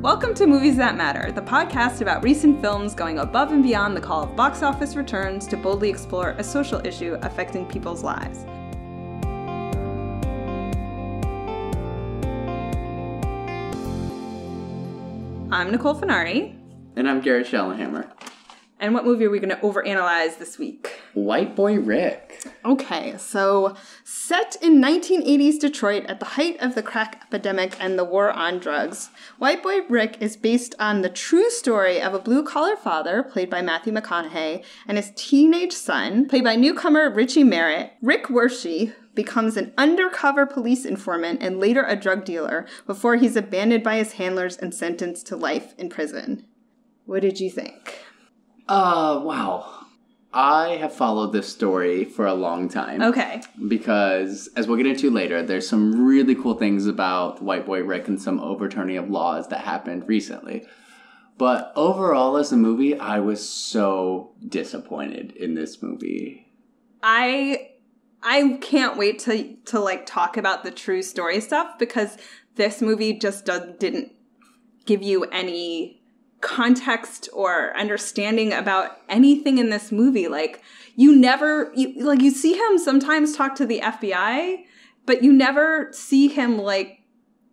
Welcome to Movies That Matter, the podcast about recent films going above and beyond the call of box office returns to boldly explore a social issue affecting people's lives. I'm Nicole Finari. And I'm Garret Schellenhammer. And what movie are we going to overanalyze this week? White Boy Rick. Okay, so set in 1980s Detroit at the height of the crack epidemic and the war on drugs, White Boy Rick is based on the true story of a blue collar father, played by Matthew McConaughey, and his teenage son, played by newcomer Richie Merritt. Rick Wershe becomes an undercover police informant and later a drug dealer before he's abandoned by his handlers and sentenced to life in prison. What did you think? Uh, wow. I have followed this story for a long time. Okay. Because, as we'll get into later, there's some really cool things about White Boy Rick and some overturning of laws that happened recently. But overall, as a movie, I was so disappointed in this movie. I I can't wait to to like talk about the true story stuff because this movie just does, didn't give you any context or understanding about anything in this movie. Like you never you, like you see him sometimes talk to the FBI, but you never see him like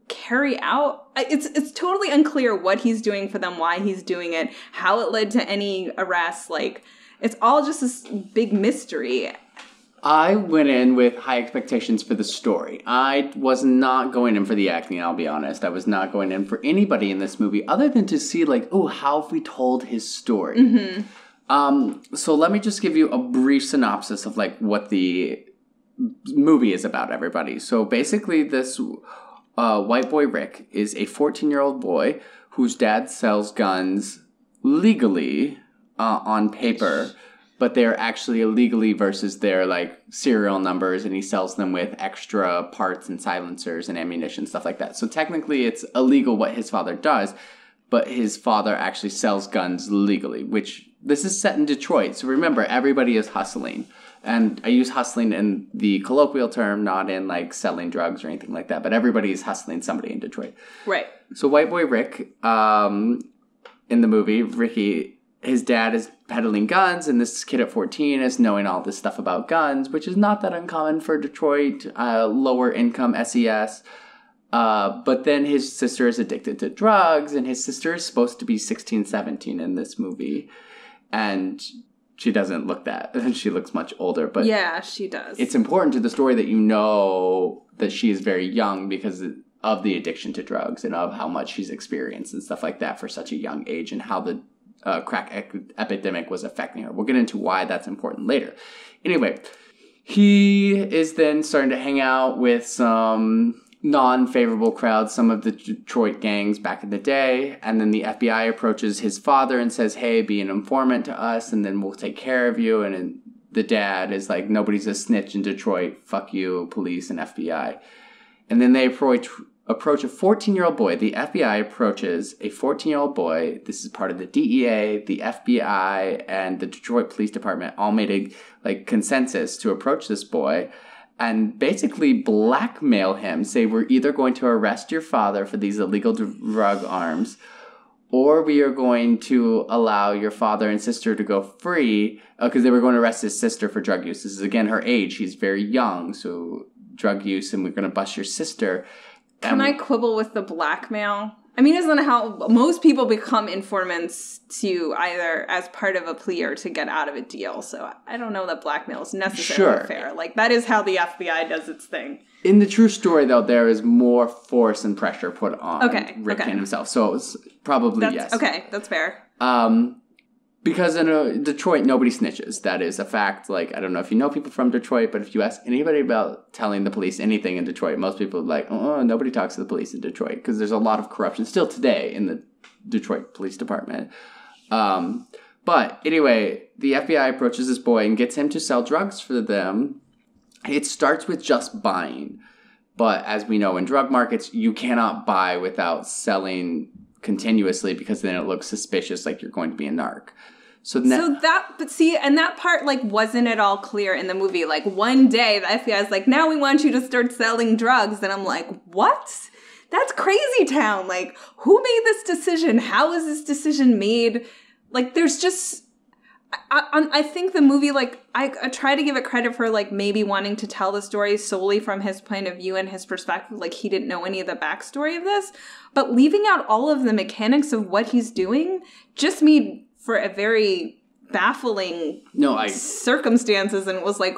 carry out it's it's totally unclear what he's doing for them, why he's doing it, how it led to any arrests, like it's all just this big mystery. I went in with high expectations for the story. I was not going in for the acting, I'll be honest. I was not going in for anybody in this movie other than to see, like, oh, how have we told his story? Mm-hmm. Um, so let me just give you a brief synopsis of, like, what the movie is about, everybody. So basically, this uh, white boy Rick is a 14 year old boy whose dad sells guns legally uh, on paper but they're actually illegally versus their like serial numbers and he sells them with extra parts and silencers and ammunition stuff like that. So technically it's illegal what his father does but his father actually sells guns legally which this is set in detroit. So remember everybody is hustling. And i use hustling in the colloquial term not in like selling drugs or anything like that but everybody is hustling somebody in detroit. Right. So white boy rick um, in the movie ricky his dad is peddling guns, and this kid at 14 is knowing all this stuff about guns, which is not that uncommon for Detroit, uh, lower income SES. Uh, but then his sister is addicted to drugs, and his sister is supposed to be 16, 17 in this movie. And she doesn't look that. she looks much older, but yeah, she does. It's important to the story that you know that she is very young because of the addiction to drugs and of how much she's experienced and stuff like that for such a young age, and how the uh, crack ec- epidemic was affecting her. We'll get into why that's important later. Anyway, he is then starting to hang out with some non favorable crowds, some of the Detroit gangs back in the day. And then the FBI approaches his father and says, Hey, be an informant to us, and then we'll take care of you. And the dad is like, Nobody's a snitch in Detroit. Fuck you, police and FBI. And then they approach approach a 14 year old boy. The FBI approaches a 14 year old boy. This is part of the DEA, the FBI, and the Detroit Police Department all made a like consensus to approach this boy and basically blackmail him. Say we're either going to arrest your father for these illegal drug arms. Or we are going to allow your father and sister to go free because uh, they were going to arrest his sister for drug use. This is again her age; she's very young, so drug use, and we're going to bust your sister can I quibble with the blackmail? I mean, isn't how most people become informants to either as part of a plea or to get out of a deal? So I don't know that blackmail is necessarily sure. fair. Like that is how the FBI does its thing. In the true story, though, there is more force and pressure put on okay, Rick okay. himself. So it was probably that's, yes. Okay, that's fair. Um, because in Detroit, nobody snitches. That is a fact. Like, I don't know if you know people from Detroit, but if you ask anybody about telling the police anything in Detroit, most people are like, oh, nobody talks to the police in Detroit because there's a lot of corruption still today in the Detroit Police Department. Um, but anyway, the FBI approaches this boy and gets him to sell drugs for them. It starts with just buying. But as we know in drug markets, you cannot buy without selling continuously because then it looks suspicious like you're going to be a narc. So, so that, but see, and that part like wasn't at all clear in the movie. Like one day, the FBI is like, "Now we want you to start selling drugs," and I'm like, "What?" that's crazy town. Like, who made this decision? How was this decision made? Like, there's just. I, I, I think the movie, like, I, I try to give it credit for, like, maybe wanting to tell the story solely from his point of view and his perspective. Like, he didn't know any of the backstory of this. But leaving out all of the mechanics of what he's doing just made for a very baffling No, I circumstances and it was like,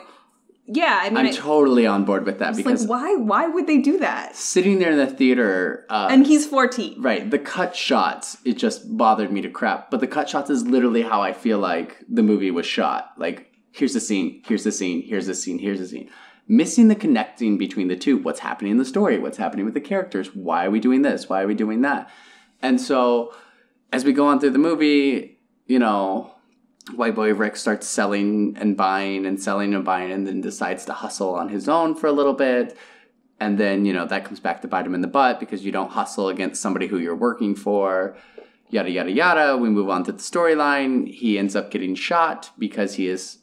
yeah, I mean, I'm it- totally on board with that because like, why? Why would they do that? sitting there in the theater, uh, And he's 14. right, the cut shots, it just bothered me to crap. But the cut shots is literally how I feel like the movie was shot. Like, here's the scene, here's the scene, here's the scene, here's the scene. Missing the connecting between the two. What's happening in the story? What's happening with the characters? Why are we doing this? Why are we doing that? And so, as we go on through the movie, you know, white boy Rick starts selling and buying and selling and buying and then decides to hustle on his own for a little bit. And then, you know, that comes back to bite him in the butt because you don't hustle against somebody who you're working for. Yada, yada, yada. We move on to the storyline. He ends up getting shot because he is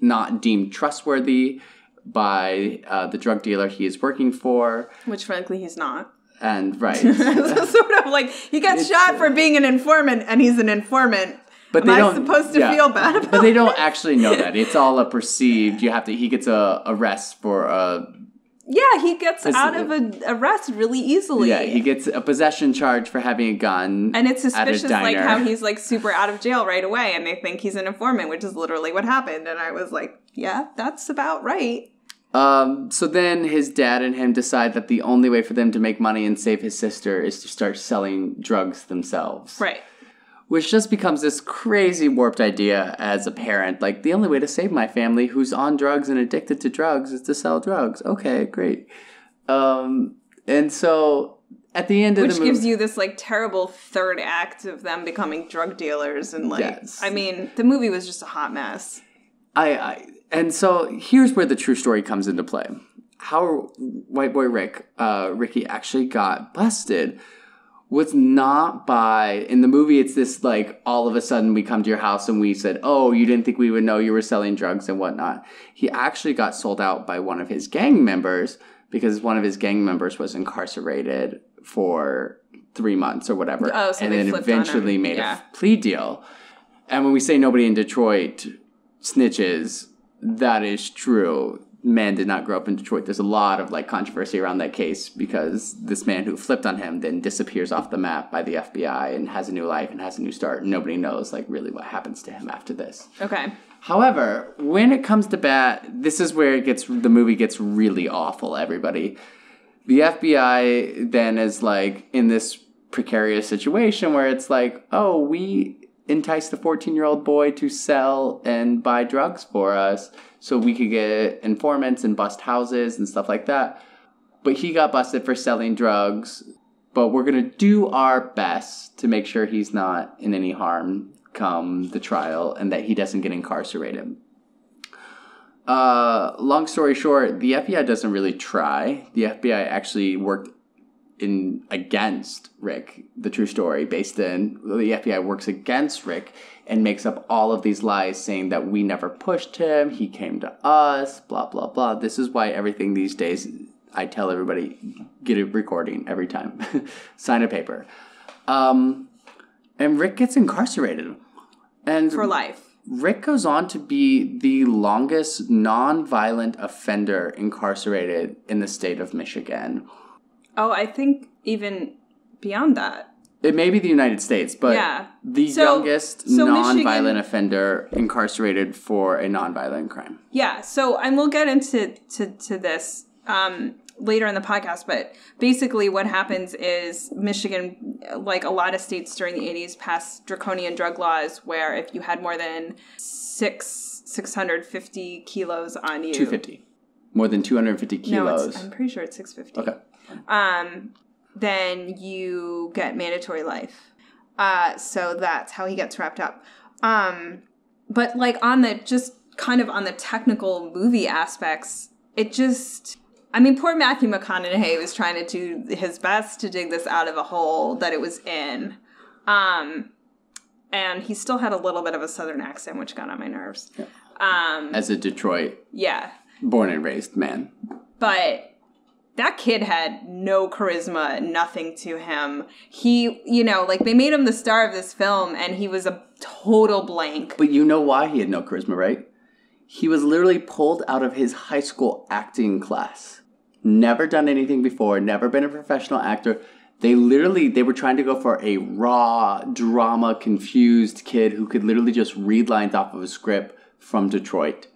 not deemed trustworthy by uh, the drug dealer he is working for. Which, frankly, he's not. And, right. sort of like he gets It's, shot for being an informant, and he's an informant. But Am they I don't, supposed to yeah. feel bad about But they don't actually know that. It's all a perceived. You have to. He gets a arrest for a Yeah, he gets This- out of a arrest really easily. Yeah, he gets a possession charge for having a gun. and it's suspicious, like how he's like super out of jail right away, and they think he's an informant, which is literally what happened. And I was like, yeah, that's about right. Um, so then his dad and him decide that the only way for them to make money and save his sister is to start selling drugs themselves. Right. Which just becomes this crazy warped idea as a parent. Like, the only way to save my family who's on drugs and addicted to drugs is to sell drugs. Okay, great. Um, and so at the end of Which the movie. gives you this like terrible third act of them becoming drug dealers and like Yes. I mean, the movie was just a hot mess. I, I and so here's where the true story comes into play. How White Boy Rick, uh, Ricky actually got busted was not by in the movie. It's this like all of a sudden we come to your house and we said, "Oh, you didn't think we would know you were selling drugs and whatnot." He actually got sold out by one of his gang members because one of his gang members was incarcerated for three months or whatever, Oh, so and then flipped on him. eventually made Yeah. a plea deal. And when we say nobody in Detroit snitches, that is true. Man did not grow up in Detroit. There's a lot of like controversy around that case because this man who flipped on him then disappears off the map by the FBI and has a new life and has a new start. Nobody knows like really what happens to him after this. Okay. However, when it comes to bat, this is where it gets the movie gets really awful. Everybody, the FBI then is like in this precarious situation where it's like, oh, we enticed the 14 year old boy to sell and buy drugs for us so we could get informants and bust houses and stuff like that. But he got busted for selling drugs. But we're gonna do our best to make sure he's not in any harm come the trial and that he doesn't get incarcerated. Uh, long story short, the FBI doesn't really try. The FBI actually worked in against Rick, the true story, based in the FBI works against Rick and makes up all of these lies saying that we never pushed him, he came to us, blah blah blah. This is why everything these days I tell everybody get a recording every time. Sign a paper. Um and Rick gets incarcerated. And For life. Rick goes on to be the longest non-violent offender incarcerated in the state of Michigan. Oh, I think even beyond that. It may be the United States, but Yeah. the So- youngest so non-violent Michigan- offender incarcerated for a non-violent crime. Yeah, so and we'll get into to, to this um, later in the podcast, but basically what happens is Michigan, like a lot of states during the 80s, passed draconian drug laws where if you had more than six 650 kilos on you. 250. More than 250 No, kilos. it's, I'm pretty sure it's 650. okay. Um, then you get mandatory life. Uh, so that's how he gets wrapped up. Um, but like on the just kind of on the technical movie aspects, it just. I mean, poor Matthew McConaughey was trying to do his best to dig this out of a hole that it was in. Um, and he still had a little bit of a southern accent, which got on my nerves. Um, As a Detroit yeah. born and raised man. but that kid had no charisma, nothing to him. He, you know, like they made him the star of this film and he was a total blank. But you know why he had no charisma, right? He was literally pulled out of his high school acting class. Never done anything before, never been a professional actor. They literally they were trying to go for a raw, drama confused kid who could literally just read lines off of a script from Detroit.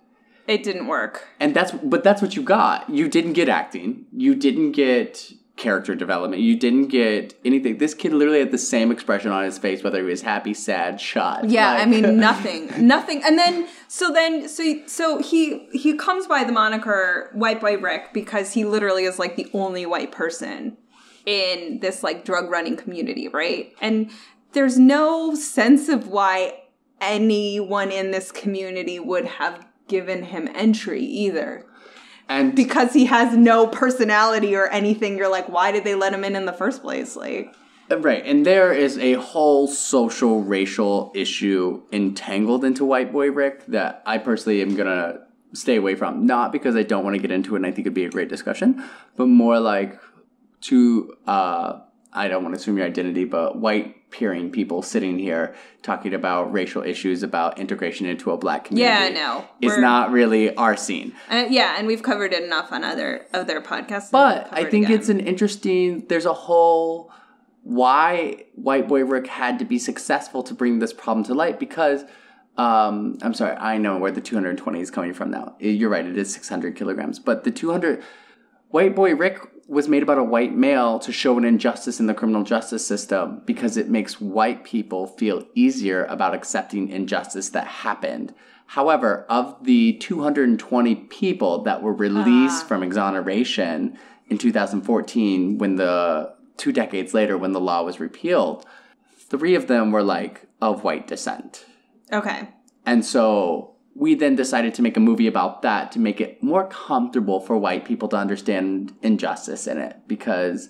It didn't work. And that's but that's what you got. You didn't get acting. You didn't get character development. You didn't get anything. This kid literally had the same expression on his face, whether he was happy, sad, shot. Yeah, Like- I mean nothing, nothing. And then so then so so he he comes by the moniker White Boy Rick because he literally is like the only white person in this like drug running community, right? And there's no sense of why anyone in this community would have given him entry either and because he has no personality or anything you're like why did they let him in in the first place like Right, and there is a whole social racial issue entangled into White Boy Rick that I personally am gonna stay away from. Not because I don't want to get into it and I think it'd be a great discussion, but more like to uh I don't want to assume your identity, but white peering people sitting here talking about racial issues about integration into a black community. Yeah, no, Is not really our scene. uh, yeah and we've covered it enough on other other podcasts But I it think it's an interesting. There's a whole why White Boy Rick had to be successful to bring this problem to light because. Um, I'm sorry, I know where the 220 is coming from now. You're right, it is 600 kilograms. But the 200, White Boy Rick was made about a white male to show an injustice in the criminal justice system because it makes white people feel easier about accepting injustice that happened. However, of the 220 people that were released ah. from exoneration in 2014, when the two decades later, when the law was repealed, three of them were like of white descent. okay And so we then decided to make a movie about that to make it more comfortable for white people to understand injustice in it because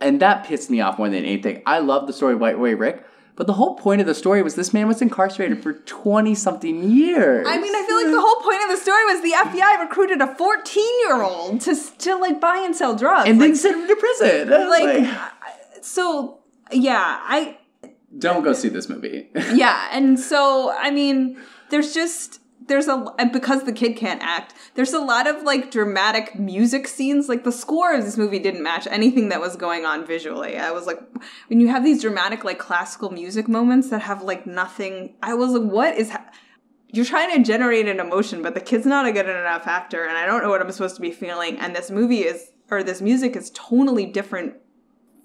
and that pissed me off more than anything. I love the story of White Boy Rick, but the whole point of the story was this man was incarcerated for 20 something years. I mean, I feel like the whole point of the story was the FBI recruited a 14 year old to to like buy and sell drugs. and like, then sent him to prison. Like, like, so yeah, I don't go see this movie. yeah, and so I mean, there's just there's a and because the kid can't act, there's a lot of like dramatic music scenes. Like the score of this movie didn't match anything that was going on visually. I was like, when you have these dramatic like classical music moments that have like nothing, I was like, what is? Ha- you're trying to generate an emotion, but the kid's not a good enough actor, and I don't know what I'm supposed to be feeling. And this movie is, or this music is totally different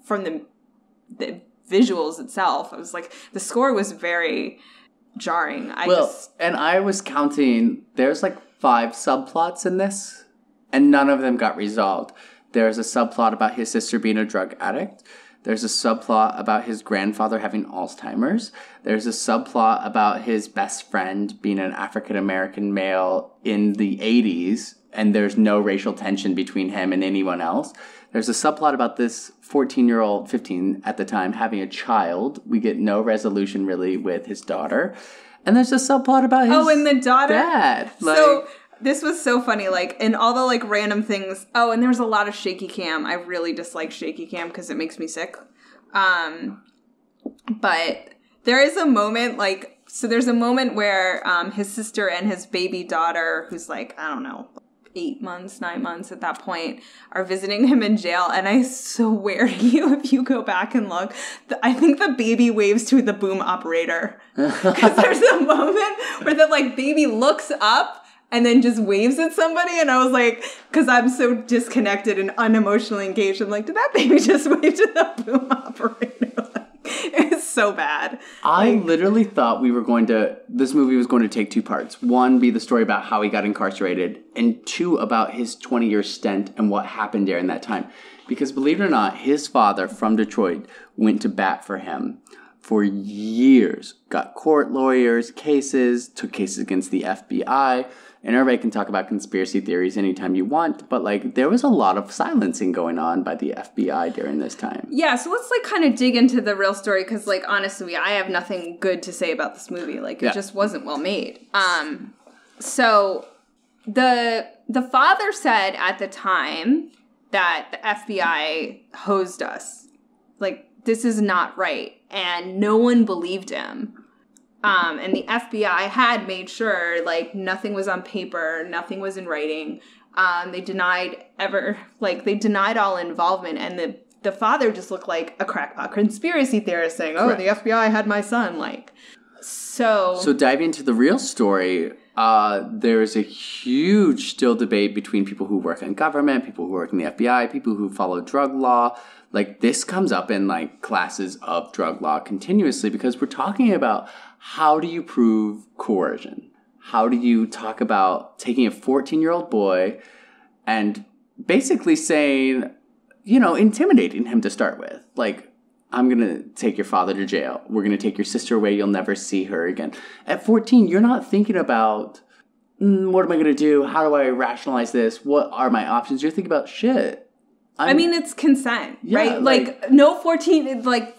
from the the visuals itself. I was like, the score was very jarring. I well, just and I was counting, there's like five subplots in this, and none of them got resolved. There's a subplot about his sister being a drug addict. There's a subplot about his grandfather having Alzheimer's. There's a subplot about his best friend being an African American male in the 80s, and there's no racial tension between him and anyone else. There's a subplot about this 14 year old, 15 at the time, having a child. We get no resolution really with his daughter. And there's a subplot about his oh, and the daughter. dad. Like, so this was so funny. Like, and all the like random things. Oh, and there was a lot of shaky cam. I really dislike shaky cam because it makes me sick. Um, but there is a moment like so. There's a moment where um his sister and his baby daughter, who's like I don't know. Eight months, nine months at that point, are visiting him in jail. And I swear to you, if you go back and look, the, I think the baby waves to the boom operator. Because there's a moment where the like baby looks up and then just waves at somebody, and I was like, because I'm so disconnected and unemotionally engaged, I'm like, did that baby just wave to the boom operator? Like, so bad. I literally thought we were going to, this movie was going to take two parts. One, be the story about how he got incarcerated, and two, about his 20 year stint and what happened during that time. Because believe it or not, his father from Detroit went to bat for him for years, got court lawyers, cases, took cases against the FBI. And everybody can talk about conspiracy theories anytime you want, but like there was a lot of silencing going on by the FBI during this time. Yeah, so let's like kind of dig into the real story because, like, honestly, I have nothing good to say about this movie. Like, it Yeah. just wasn't well made. Um, so the the father said at the time that the FBI hosed us. Like, this is not right. And no one believed him. Um, and the FBI had made sure, like, nothing was on paper, nothing was in writing. Um, they denied ever, like, they denied all involvement. And the, the father just looked like a crackpot conspiracy theorist saying, oh, the FBI had my son. Like, so. So diving into the real story, uh, there is a huge still debate between people who work in government, people who work in the FBI, people who follow drug law. Like this comes up in like classes of drug law continuously because we're talking about how do you prove coercion? How do you talk about taking a 14 year old boy and basically saying, you know, intimidating him to start with? Like, I'm going to take your father to jail. We're going to take your sister away. You'll never see her again. At 14, you're not thinking about, mm, what am I going to do? How do I rationalize this? What are my options? You're thinking about shit. I mean, it's consent, Yeah, right? like- Like, no 14, like,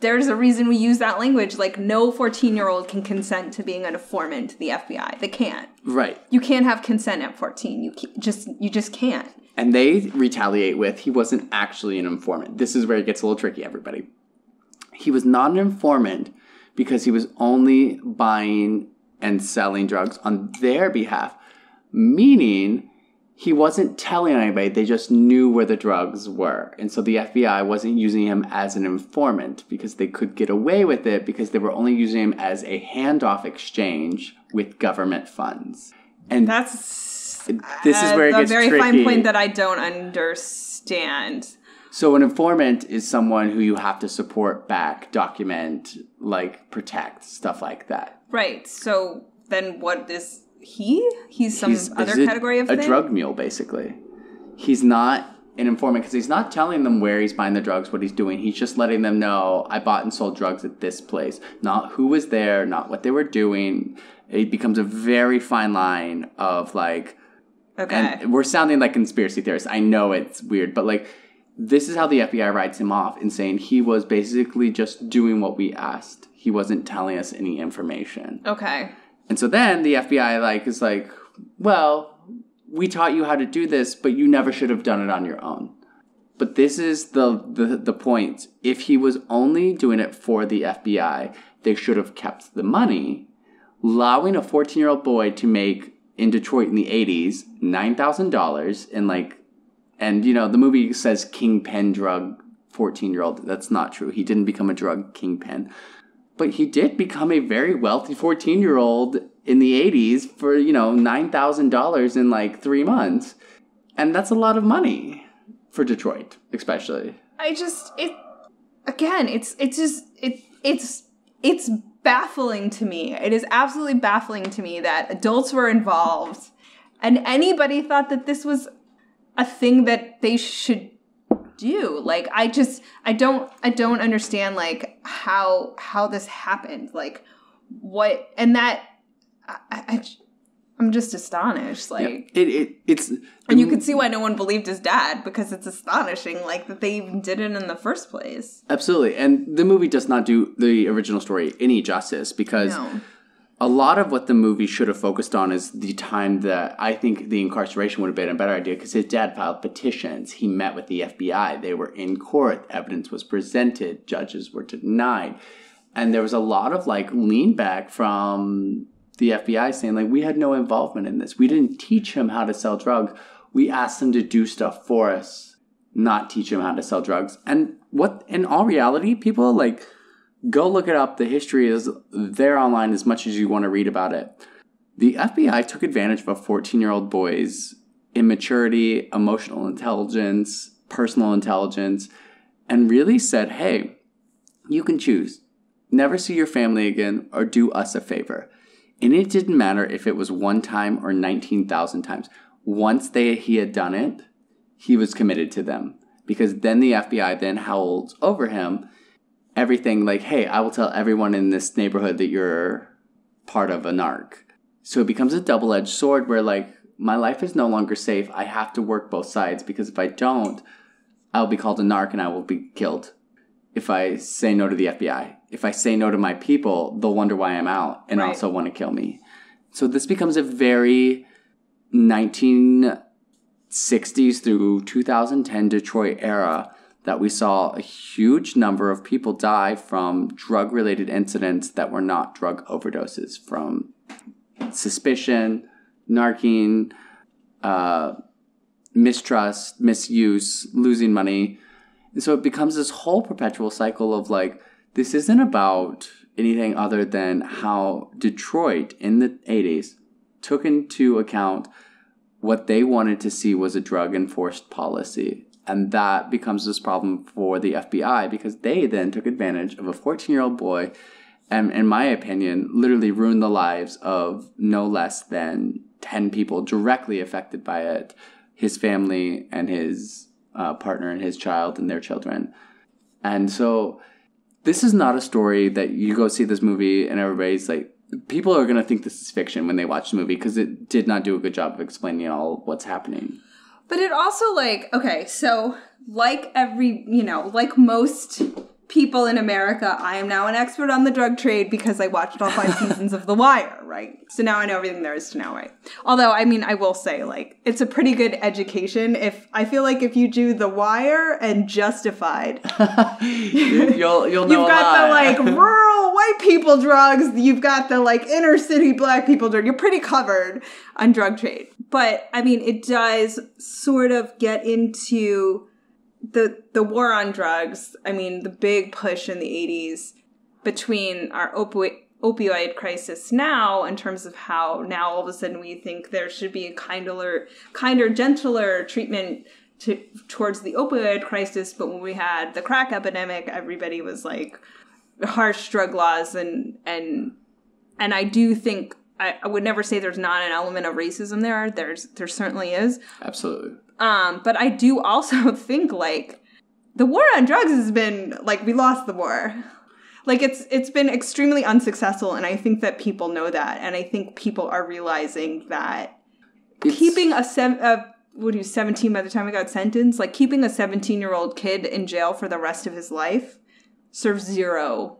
there's a reason we use that language. Like, no 14 year old can consent to being an informant to the FBI. They can't. right. You can't have consent at 14. You just, you just can't. And they retaliate with he wasn't actually an informant. This is where it gets a little tricky, everybody. He was not an informant because he was only buying and selling drugs on their behalf, meaning he wasn't telling anybody, they just knew where the drugs were. And so the FBI wasn't using him as an informant because they could get away with it because they were only using him as a handoff exchange with government funds. And That's this is where it a gets very tricky. fine point that I don't understand. So an informant is someone who you have to support back, document, like protect, stuff like that. Right. So then what is he? He's some He's other a- category of a thing? drug mule, basically. He's not an informant because he's not telling them where he's buying the drugs, what he's doing. He's just letting them know I bought and sold drugs at this place, not who was there, not what they were doing. It becomes a very fine line of like Okay. and we're sounding like conspiracy theorists. I know it's weird, but like this is how the FBI writes him off in saying he was basically just doing what we asked. He wasn't telling us any information. okay. And so then the FBI like is like, well, we taught you how to do this, but you never should have done it on your own. But this is the the, the point. If he was only doing it for the FBI, they should have kept the money, allowing a 14-year-old boy to make in Detroit in the 80s $9,000 and like and you know, the movie says kingpin drug 14-year-old. That's not true. He didn't become a drug kingpin but he did become a very wealthy 14 year old in the 80s for you know $9000 in like three months and that's a lot of money for detroit especially I just it again, it's it's just it it's it's baffling to me. It is absolutely baffling to me that adults were involved and anybody thought that this was a thing that they should do. Like I just I don't I don't understand like how how this happened. Like what and that I, I I'm just astonished. Like it, it it's and you can see why no one believed his dad because it's astonishing, like that they even did it in the first place. absolutely and the movie does not do the original story any justice because No. A lot of what the movie should have focused on is the time that I think the incarceration would have been a better idea because his dad filed petitions. He met with the FBI. They were in court. Evidence was presented. Judges were denied. And there was a lot of like lean back from the FBI saying, like, we had no involvement in this. We didn't teach him how to sell drugs. We asked him to do stuff for us, not teach him how to sell drugs. And what, in all reality, people like, go look it up. The history is there online as much as you want to read about it. The FBI took advantage of a 14 year old boy's immaturity, emotional intelligence, personal intelligence, and really said, hey, you can choose. Never see your family again or do us a favor. And it didn't matter if it was one time or 19,000 times. Once they, he had done it, he was committed to them. Because then the FBI then howled over him everything like, hey, I will tell everyone in this neighborhood that you're part of a narc. So it becomes a double edged sword where, like, my life is no longer safe. I have to work both sides because if I don't, I'll be called a narc and I will be killed. If I say no to the FBI, if I say no to my people, they'll wonder why I'm out and Right. also want to kill me. So this becomes a very 1960s through 2010 Detroit era that we saw a huge number of people die from drug related incidents that were not drug overdoses, from suspicion, narking, uh, mistrust, misuse, losing money. And so it becomes this whole perpetual cycle of like, this isn't about anything other than how Detroit in the 80s took into account what they wanted to see was a drug enforced policy. And that becomes this problem for the FBI because they then took advantage of a 14 year old boy and, in my opinion, literally ruined the lives of no less than 10 people directly affected by it his family and his uh, partner and his child and their children. And so this is not a story that you go see this movie and everybody's like, people are going to think this is fiction when they watch the movie because it did not do a good job of explaining all what's happening. But it also like okay, so like every you know, like most people in America, I am now an expert on the drug trade because I watched all five seasons of The Wire, right? So now I know everything there is to know, right? Although, I mean, I will say, like, it's a pretty good education. If I feel like if you do The Wire and Justified, you'll you'll know you've got the like rural white people drugs, you've got the like inner city black people drug. You're pretty covered on drug trade. But I mean, it does sort of get into the the war on drugs, I mean, the big push in the 80s between our opioid opioid crisis now in terms of how now all of a sudden we think there should be a kinder kinder gentler treatment to, towards the opioid crisis but when we had the crack epidemic everybody was like harsh drug laws and and and I do think I, I would never say there's not an element of racism there. There's there certainly is. Absolutely um, but I do also think like the war on drugs has been like we lost the war. Like it's it's been extremely unsuccessful, and I think that people know that, and I think people are realizing that it's, keeping a seven. A, what he was 17 by the time he got sentenced like keeping a 17 year old kid in jail for the rest of his life serves zero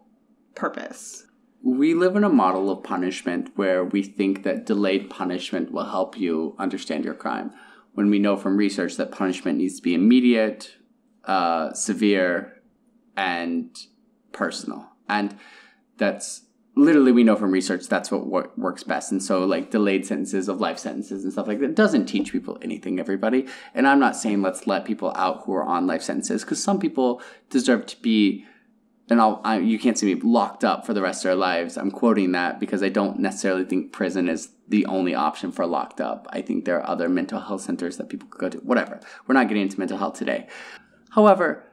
purpose we live in a model of punishment where we think that delayed punishment will help you understand your crime when we know from research that punishment needs to be immediate, uh, severe, and personal. And that's literally we know from research that's what wor- works best. And so, like delayed sentences of life sentences and stuff like that doesn't teach people anything, everybody. And I'm not saying let's let people out who are on life sentences because some people deserve to be and I'll, I, you can't see me locked up for the rest of their lives. I'm quoting that because I don't necessarily think prison is the only option for locked up. I think there are other mental health centers that people could go to. Whatever. We're not getting into mental health today. However,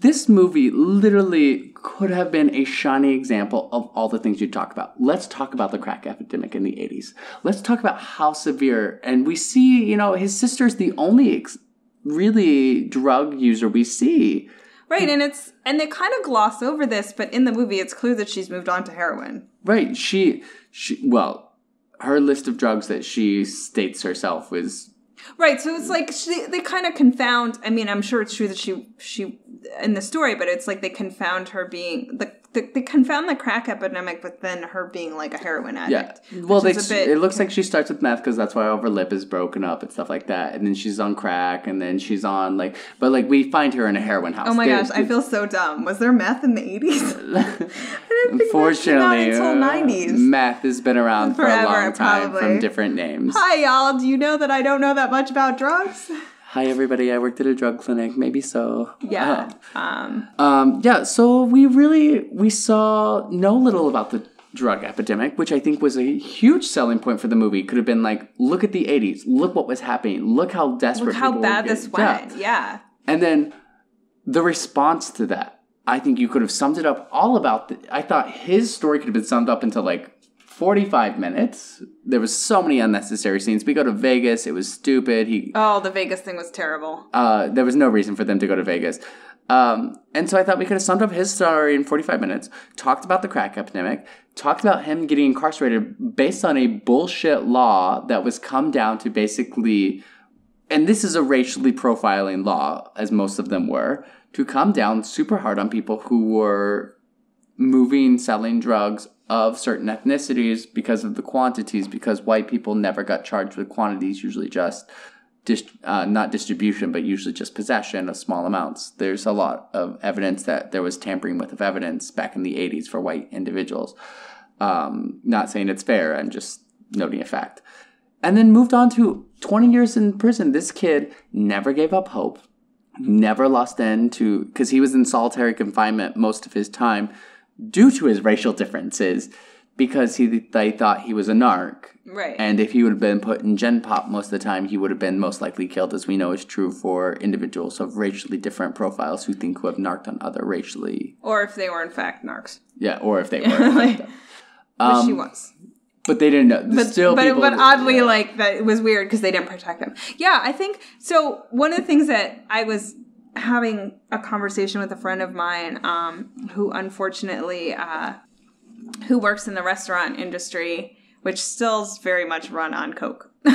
this movie literally could have been a shining example of all the things you talk about. Let's talk about the crack epidemic in the 80s. Let's talk about how severe, and we see, you know, his sister's the only ex- really drug user we see Right, and it's and they kind of gloss over this, but in the movie it's clear that she's moved on to heroin. Right. She she well, her list of drugs that she states herself was Right, so it's like she, they kind of confound. I mean, I'm sure it's true that she she in the story, but it's like they confound her being the the, they confound the crack epidemic, but then her being like a heroin addict. Yeah. Well, they, bit, it looks like she starts with meth because that's why her lip is broken up and stuff like that. And then she's on crack, and then she's on like, but like we find her in a heroin house. Oh my they, gosh, they, I feel so dumb. Was there meth in the eighties? Unfortunately, until nineties. Uh, meth has been around Forever, for a long time probably. from different names. Hi, y'all. Do you know that I don't know that much about drugs? hi everybody. I worked at a drug clinic. Maybe so. Yeah. Uh, um, um yeah so we really we saw no little about the drug epidemic which i think was a huge selling point for the movie. Could have been like look at the 80s look what was happening. Look how desperate look how bad this went. yeah. yeah. And then the response to that i think you could have summed it up all about the, i thought his story could have been summed up into like 45 minutes. There was so many unnecessary scenes. We go to Vegas. It was stupid. He Oh, the Vegas thing was terrible. Uh, there was no reason for them to go to Vegas. Um, and so I thought we could have summed up his story in 45 minutes, talked about the crack epidemic, talked about him getting incarcerated based on a bullshit law that was come down to basically, and this is a racially profiling law, as most of them were, to come down super hard on people who were moving, selling drugs of certain ethnicities because of the quantities, because white people never got charged with quantities, usually just dist- uh, not distribution, but usually just possession of small amounts. There's a lot of evidence that there was tampering with of evidence back in the 80s for white individuals. Um, not saying it's fair, I'm just noting a fact. And then moved on to 20 years in prison. This kid never gave up hope, never lost end to, because he was in solitary confinement most of his time due to his racial differences because he they thought he was a narc. Right. And if he would have been put in Gen Pop most of the time, he would have been most likely killed, as we know is true for individuals of racially different profiles who think who have narked on other racially. or if they were in fact narcs, Yeah, or if they were. Like- which Um, she was. But they didn't know. but Still, but, but oddly like that it was weird because they didn't protect him yeah i think so one of the things that i was having a conversation with a friend of mine um, who unfortunately uh, who works in the restaurant industry which still's very much run on coke.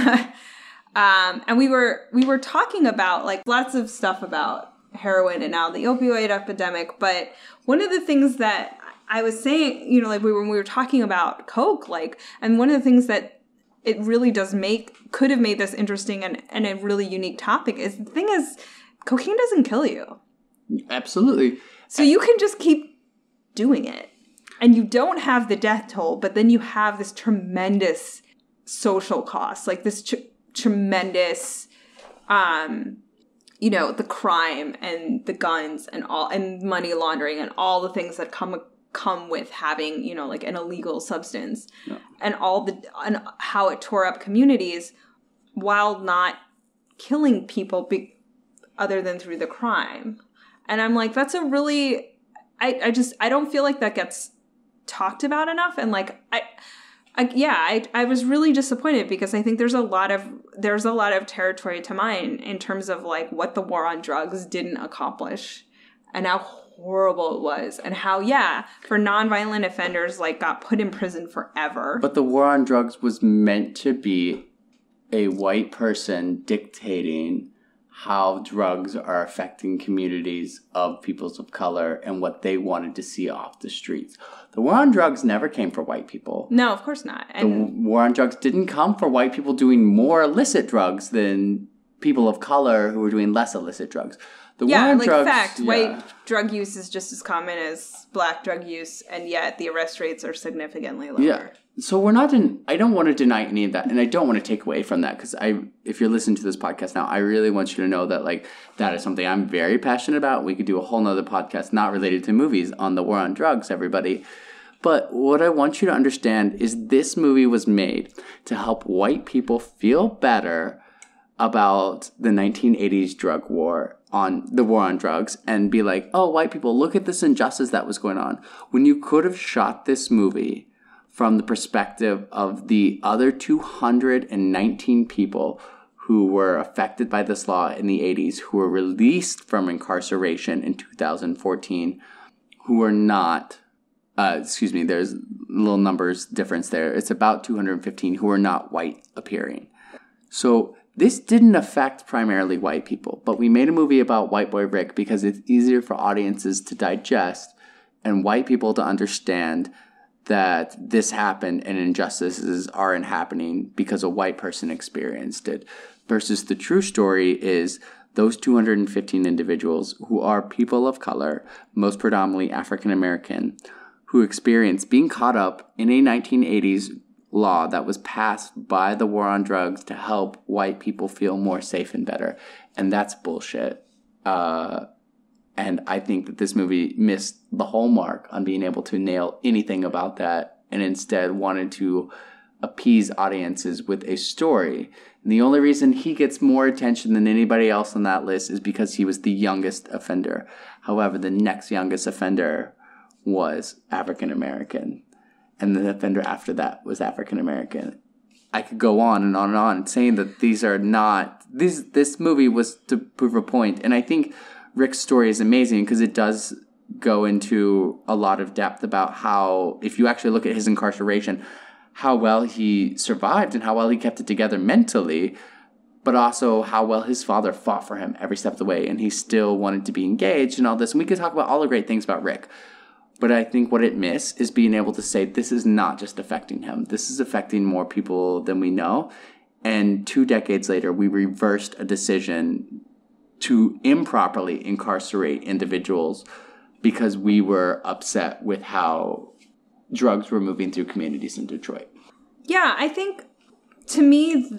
Um, and we were we were talking about like lots of stuff about heroin and now the opioid epidemic but one of the things that i was saying you know like we were, when we were talking about coke like and one of the things that it really does make could have made this interesting and, and a really unique topic is the thing is cocaine doesn't kill you absolutely. so you can just keep doing it. And you don't have the death toll, but then you have this tremendous social cost, like this tr- tremendous um you know, the crime and the guns and all and money laundering and all the things that come come with having, you know, like an illegal substance. Yeah. And all the and how it tore up communities while not killing people be, other than through the crime. And I'm like, that's a really, I, I just, I don't feel like that gets talked about enough. And like, I, I yeah, I, I was really disappointed because I think there's a lot of, there's a lot of territory to mine in terms of like what the war on drugs didn't accomplish and how horrible it was and how, yeah, for nonviolent offenders, like got put in prison forever. But the war on drugs was meant to be a white person dictating how drugs are affecting communities of peoples of color and what they wanted to see off the streets. The war on drugs never came for white people. no, of course not. The war on drugs didn't come for white people doing more illicit drugs than people of color who were doing less illicit drugs. The yeah, like drugs, fact, yeah. white drug use is just as common as black drug use, and yet the arrest rates are significantly lower. Yeah. So we're not in. I don't want to deny any of that, and I don't want to take away from that because I, if you're listening to this podcast now, I really want you to know that like that is something I'm very passionate about. We could do a whole nother podcast not related to movies on the war on drugs, everybody. But what I want you to understand is this movie was made to help white people feel better about the 1980s drug war on the war on drugs and be like, oh, white people, look at this injustice that was going on. When you could have shot this movie from the perspective of the other 219 people who were affected by this law in the 80s, who were released from incarceration in 2014, who were not, uh, excuse me, there's little numbers difference there. It's about 215 who were not white appearing. So this didn't affect primarily white people, but we made a movie about White Boy Rick because it's easier for audiences to digest and white people to understand that this happened and injustices aren't happening because a white person experienced it. Versus the true story is those 215 individuals who are people of color, most predominantly African American, who experienced being caught up in a 1980s law that was passed by the war on drugs to help white people feel more safe and better. And that's bullshit. Uh, and I think that this movie missed the whole mark on being able to nail anything about that and instead wanted to appease audiences with a story. And the only reason he gets more attention than anybody else on that list is because he was the youngest offender. However, the next youngest offender was African American. And the offender after that was African American. I could go on and on and on saying that these are not these this movie was to prove a point. And I think Rick's story is amazing because it does go into a lot of depth about how if you actually look at his incarceration, how well he survived and how well he kept it together mentally, but also how well his father fought for him every step of the way and he still wanted to be engaged and all this. And we could talk about all the great things about Rick. But I think what it missed is being able to say this is not just affecting him. This is affecting more people than we know. And two decades later, we reversed a decision to improperly incarcerate individuals because we were upset with how drugs were moving through communities in Detroit. Yeah, I think to me,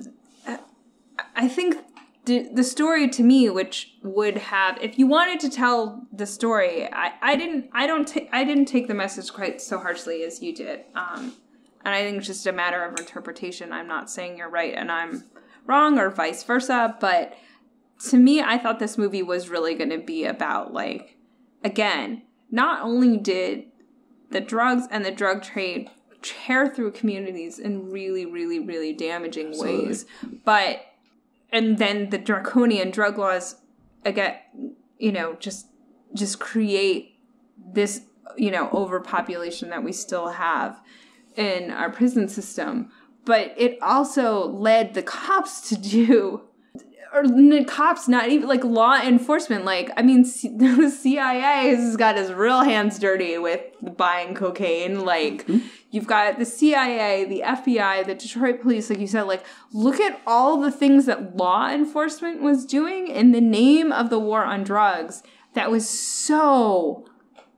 I think the, story to me, which would have, if you wanted to tell the story, I, I didn't, I don't, I didn't take the message quite so harshly as you did. Um, and I think it's just a matter of interpretation. I'm not saying you're right and I'm wrong or vice versa, but to me, I thought this movie was really going to be about like, again, not only did the drugs and the drug trade tear through communities in really, really, really damaging Absolutely. ways, but and then the draconian drug laws again, you know, just just create this you know overpopulation that we still have in our prison system. But it also led the cops to do or n- cops, not even like law enforcement. Like, I mean, C- the CIA has got his real hands dirty with buying cocaine. Like, mm-hmm. You've got the CIA, the FBI, the Detroit police, like you said. Like, look at all the things that law enforcement was doing in the name of the war on drugs that was so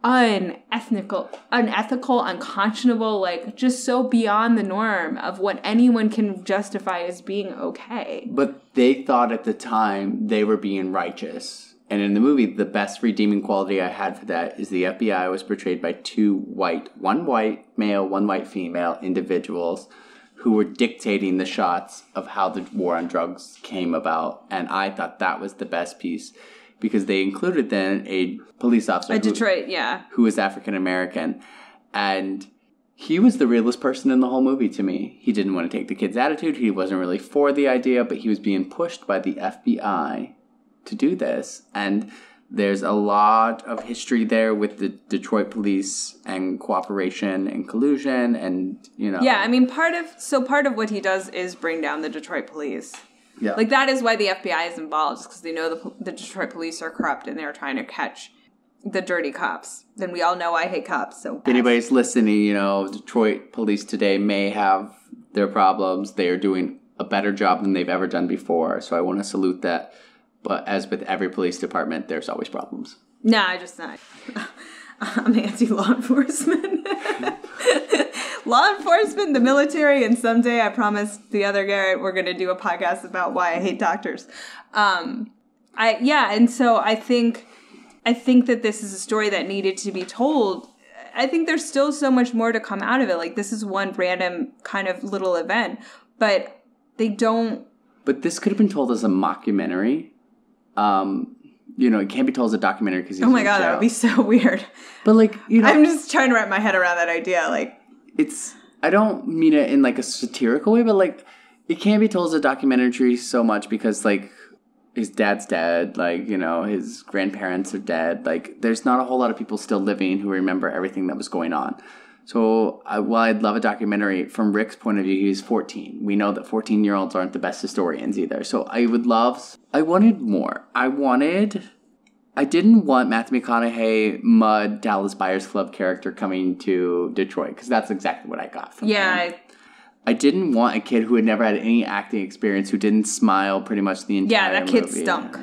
unethical, unethical, unconscionable, like just so beyond the norm of what anyone can justify as being okay. But they thought at the time they were being righteous. And in the movie, the best redeeming quality I had for that is the FBI was portrayed by two white, one white male, one white female individuals who were dictating the shots of how the war on drugs came about. And I thought that was the best piece because they included then a police officer A who- Detroit, yeah. who was African American, and he was the realest person in the whole movie to me. He didn't want to take the kid's attitude. He wasn't really for the idea, but he was being pushed by the FBI to do this. And there's a lot of history there with the Detroit police and cooperation and collusion, and you know, Yeah, I mean, part of so part of what he does is bring down the Detroit police. yeah. Like that is why the FBI is involved, because they know the, the Detroit police are corrupt and they're trying to catch the dirty cops. Then we all know I hate cops. So if anybody's listening, you know, Detroit police today may have their problems. They are doing a better job than they've ever done before. So I want to salute that. But as with every police department, there's always problems. Nah, I just not. I'm anti law enforcement. law enforcement, the military, and someday I promise the other Garret we're going to do a podcast about why I hate doctors. Um, I yeah, and so I think I think that this is a story that needed to be told. I think there's still so much more to come out of it. Like this is one random kind of little event, but they don't. But this could have been told as a mockumentary. Um, you know, it can't be told as a documentary because Oh my god, that would be so weird. But like, you know, I'm just trying to wrap my head around that idea. Like, it's I don't mean it in like a satirical way, but like it can't be told as a documentary so much because like his dad's dead, like, you know, his grandparents are dead. Like there's not a whole lot of people still living who remember everything that was going on. So I, while I'd love a documentary, from Rick's point of view, he's 14. We know that 14 year olds aren't the best historians either. So I would love, I wanted more. I wanted, I didn't want Matthew McConaughey, Mud, Dallas Buyers Club character coming to Detroit because that's exactly what I got from yeah, him. Yeah. I didn't want a kid who had never had any acting experience, who didn't smile pretty much the entire Yeah, that kid movie. stunk.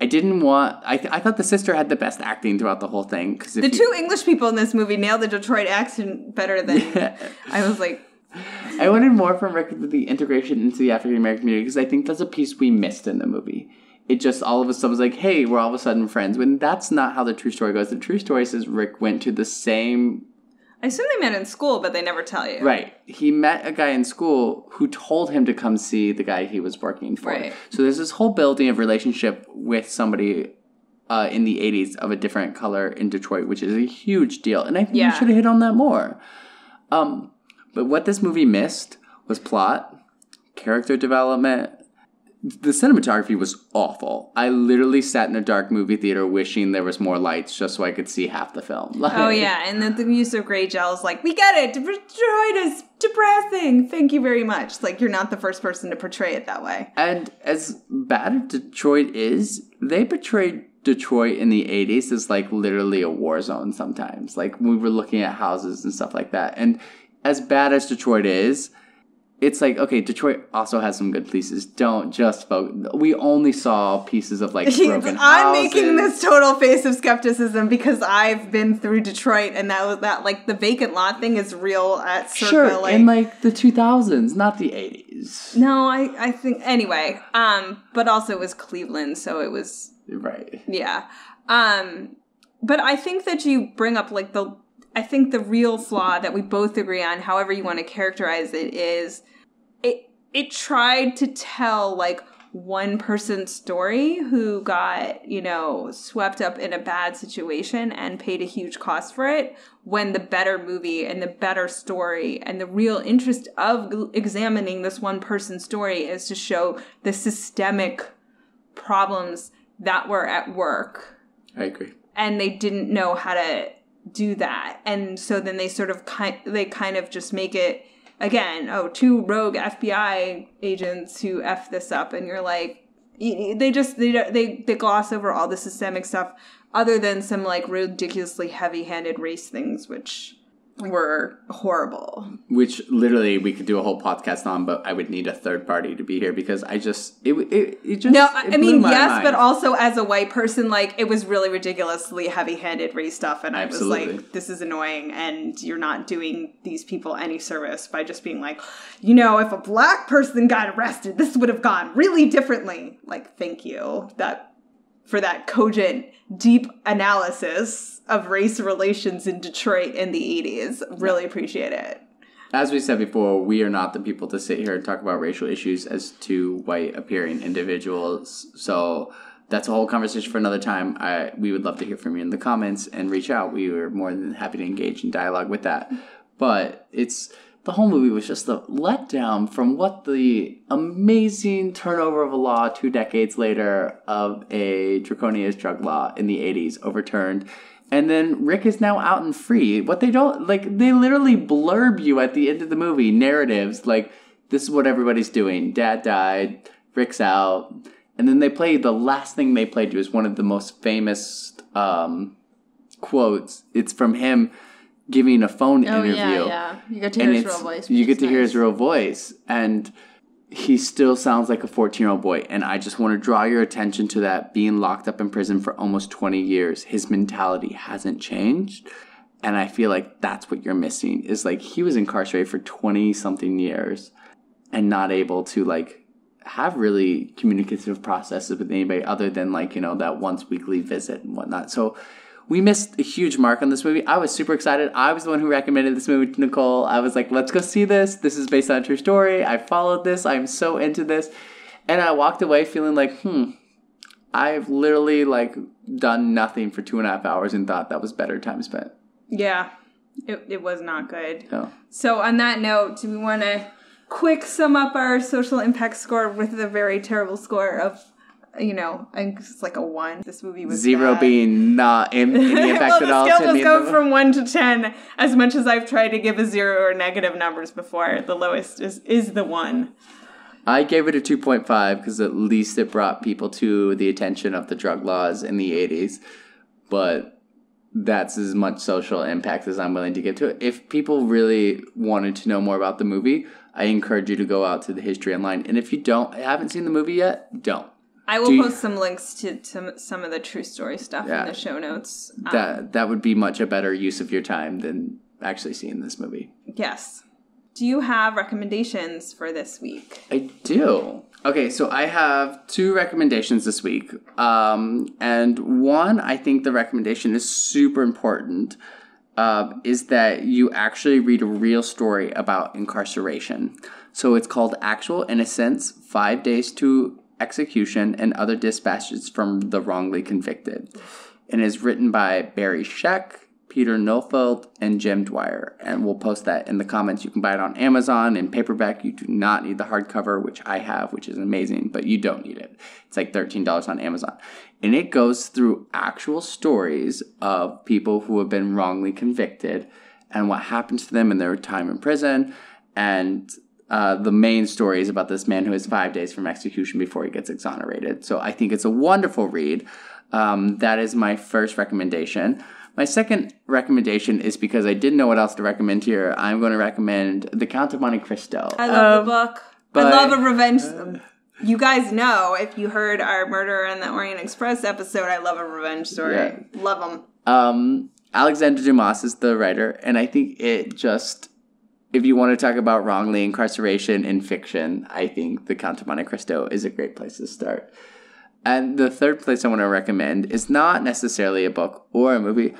I didn't want. I, th- I thought the sister had the best acting throughout the whole thing because the two English people in this movie nailed the Detroit accent better than I was like. I wanted more from Rick with the integration into the African American community because I think that's a piece we missed in the movie. It just all of a sudden was like, hey, we're all of a sudden friends. When that's not how the true story goes. The true story says Rick went to the same I assume they met in school, but they never tell you. Right. He met a guy in school who told him to come see the guy he was working for. Right. So there's this whole building of relationship with somebody uh, in the 80s of a different color in Detroit, which is a huge deal. And I think Yeah. we should have hit on that more. Um, but what this movie missed was plot, character development. The cinematography was awful. I literally sat in a dark movie theater wishing there was more lights just so I could see half the film. Oh yeah, and then the use of gray gel is like, we get it. Detroit is depressing. Thank you very much. Like you're not the first person to portray it that way. And as bad as Detroit is, they portrayed Detroit in the 80s as like literally a war zone sometimes. Like we were looking at houses and stuff like that. And as bad as Detroit is, it's like okay, Detroit also has some good pieces. Don't just focus. We only saw pieces of like broken I'm making this total face of skepticism because I've been through Detroit and that was that like the vacant lot thing is real at circa Sure, like in like the 2000s, not the 80s. No, I I think anyway. Um but also it was Cleveland so it was Right. yeah. Um but I think that you bring up like the I think the real flaw that we both agree on, however you want to characterize it, is it tried to tell like one person's story who got, you know, swept up in a bad situation and paid a huge cost for it when the better movie and the better story and the real interest of examining this one person's story is to show the systemic problems that were at work I agree. and they didn't know how to do that and so then they sort of kind they kind of just make it again oh two rogue fbi agents who f this up and you're like they just they they they gloss over all the systemic stuff other than some like ridiculously heavy-handed race things which were horrible. Which literally we could do a whole podcast on, but I would need a third party to be here because I just it it, it just no i mean yes mind. but also as a white person like it was really ridiculously heavy-handed race stuff and i was like this is annoying and you're not doing these people any service by just being like you know if a black person got arrested this would have gone really differently. Like thank you. That for that cogent deep analysis of race relations in detroit in the 80s really appreciate it As we said before, we are not the people to sit here and talk about racial issues as two white appearing individuals. So that's a whole conversation for another time. I we would love to hear from you in the comments and reach out. We are more than happy to engage in dialogue with that. But it's the whole movie was just a letdown from what the amazing turnover of a law two decades later of a draconian drug law in the 80s overturned and then Rick is now out and free. What they don't like, they literally blurb you at the end of the movie narratives like, this is what everybody's doing. Dad died, Rick's out. And then they play the last thing they played to is one of the most famous um, quotes. It's from him giving a phone Oh, interview you get to and it's you get to hear his real voice and he still sounds like a 14 year old boy and i just want to draw your attention to that being locked up in prison for almost 20 years. His mentality hasn't changed and i feel like that's what you're missing is like he was incarcerated for 20 something years and not able to like have really communicative processes with anybody other than like you know that once weekly visit and whatnot. So we missed a huge mark on this movie. I was super excited. I was the one who recommended this movie to Nicole. I was like, let's go see this. This is based on a true story. I followed this. I'm so into this. And I walked away feeling like, hmm, I've literally like done nothing for two and a half hours and thought that was better time spent. yeah it, it was not good So So, on that note, do we want to quick sum up our social impact score with a very terrible score of, you know, I it's like a one. This movie was zero bad. being not in, any well, impact the at all scale to does go from one to ten. As much as I've tried to give a zero or negative numbers before, the lowest is is the one. I gave it a 2.5 because at least it brought people to the attention of the drug laws in the 80s. But that's as much social impact as I'm willing to give to it. If people really wanted to know more about the movie, I encourage you to go out to the history online. And if you don't, haven't seen the movie yet, don't. I will you- post some links to, to some of the true story stuff Yeah. in the show notes. Um, That that would be much a better use of your time than actually seeing this movie. yes. Do you have recommendations for this week? I do. Okay, so I have two recommendations this week. Um, and one, I think the recommendation is super important, uh, is that you actually read a real story about incarceration. So it's called Actual Innocence Five Days to Execution and Other Dispatches from the Wrongly Convicted. And is written by Barry Scheck, Peter Neufeld, and Jim Dwyer. And we'll post that in the comments. You can buy it on Amazon in paperback. You do not need the hardcover, which I have, which is amazing, but you don't need it. It's like $13 on Amazon. And it goes through actual stories of people who have been wrongly convicted and what happens to them in their time in prison. And uh, the main story is about this man who is five days from execution before he gets exonerated. So I think it's a wonderful read. Um, that is my first recommendation. My second recommendation is because I didn't know what else to recommend here. I'm going to recommend The Count of Monte Cristo. I love Um, the book. but- I love a revenge. you guys know if you heard our Murder in the Orient Express episode, I love a revenge story. Yeah. Love them. Um, Alexander Dumas is the writer, and I think it just, if you want to talk about wrongly incarceration in fiction, I think The Count of Monte Cristo is a great place to start. And the third place I want to recommend is not necessarily a book or a movie.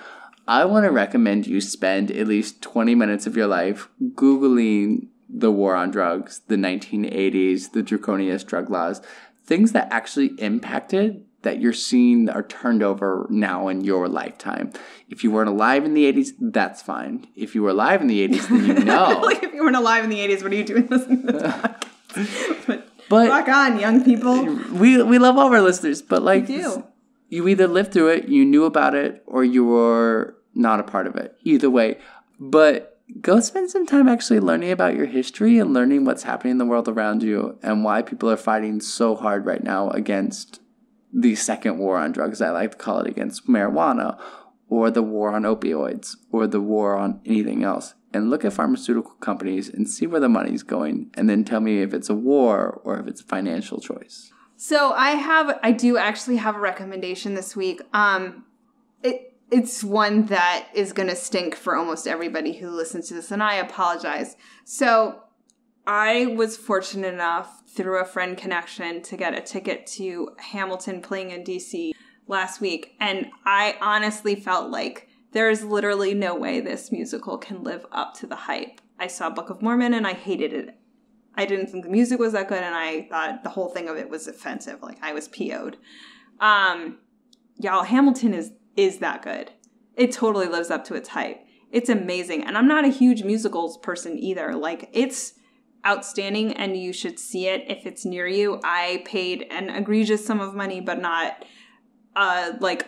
I want to recommend you spend at least 20 minutes of your life Googling the war on drugs, the 1980s, the draconian drug laws, things that actually impacted that you're seeing are turned over now in your lifetime. If you weren't alive in the 80s, that's fine. If you were alive in the 80s, then you know. like if you weren't alive in the 80s, what are you doing listening to this podcast? but But rock on, young people. we we love all our listeners, but like you either lived through it, you knew about it, or you were not a part of it. Either way. But go spend some time actually learning about your history and learning what's happening in the world around you and why people are fighting so hard right now against the second war on drugs, I like to call it against marijuana, or the war on opioids, or the war on anything else. And look at pharmaceutical companies and see where the money's going, and then tell me if it's a war or if it's a financial choice. So I have, I do actually have a recommendation this week. Um, it it's one that is going to stink for almost everybody who listens to this, and I apologize. So I was fortunate enough through a friend connection to get a ticket to Hamilton playing in DC last week, and I honestly felt like there is literally no way this musical can live up to the hype. I saw Book of Mormon and I hated it. I didn't think the music was that good, and I thought the whole thing of it was offensive. Like I was PO'd. Um, y'all, Hamilton is is that good. It totally lives up to its hype. It's amazing, and I'm not a huge musicals person either. Like it's outstanding, and you should see it if it's near you. I paid an egregious sum of money, but not uh like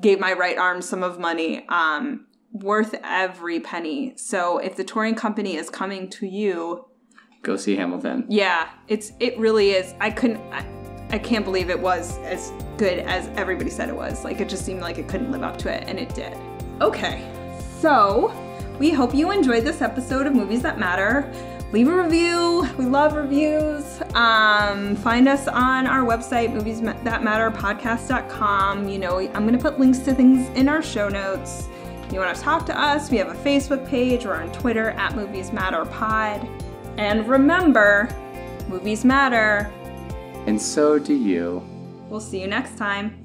gave my right arm some of money. Um, worth every penny. So if the touring company is coming to you Go see Hamilton. yeah, it's it really is. I couldn't. I, I can't believe it was as good as everybody said it was. Like it just seemed like it couldn't live up to it, and it did. Okay, so we hope you enjoyed this episode of Movies That Matter. Leave a review. We love reviews. Um, find us on our website, moviesthatmatterpodcast.com. You know, I'm going to put links to things in our show notes. You want to talk to us? We have a Facebook page. We're on Twitter at Movies Matter Pod. And remember, movies matter. And so do you. We'll see you next time.